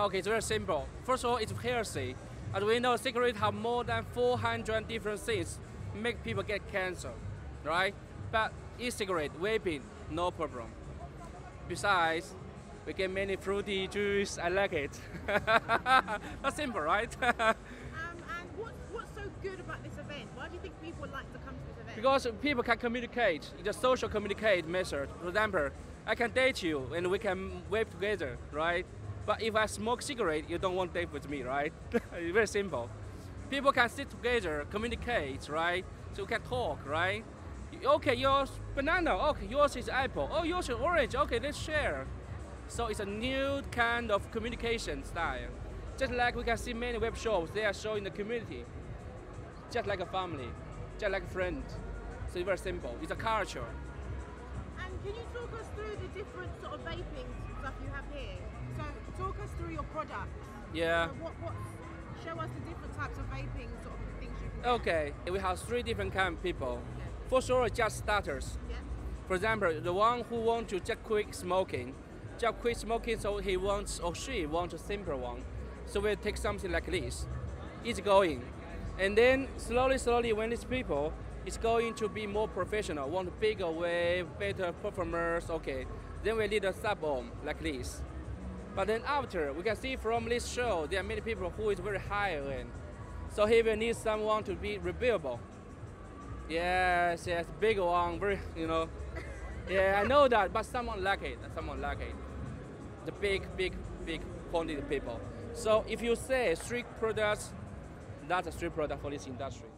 Okay, it's very simple. First of all, it's healthy. As we know, cigarettes have more than 400 different things make people get cancer, right? But e-cigarette, vaping, no problem. Besides, we get many fruity juice. I like it. That's simple, right? um, and what, what's so good about this event? Why do you think people like to come to this event? because people can communicate. It's a social communicate method. For example, I can date you and we can vape together, right? But if I smoke cigarette, you don't want to date with me, right? it's very simple. People can sit together, communicate, right? So we can talk, right? Okay, yours banana. Okay, yours is apple. Oh, yours is orange. Okay, let's share. So it's a new kind of communication style. Just like we can see many web shows, they are showing the community. Just like a family, just like a friend. So it's very simple. It's a culture. Can you talk us through the different sort of vaping stuff you have here? So talk us through your products. Yeah. So what, what, show us the different types of vaping sort of things you can Okay, we have three different kind of people. Yeah. For sure, just starters. Yeah. For example, the one who want to just quit smoking, just quit smoking, so he wants or she wants a simple one. So we take something like this, It's going, and then slowly, slowly, when these people is going to be more professional, want bigger wave, better performers, okay, then we need a sub ohm like this. But then after, we can see from this show, there are many people who is very high end. So he will need someone to be rebuildable. Yes, yes, big one, very, you know. Yeah, I know that, but someone like it, someone like it. The big, big, big quantity of people. So if you say street products, that's a street product for this industry.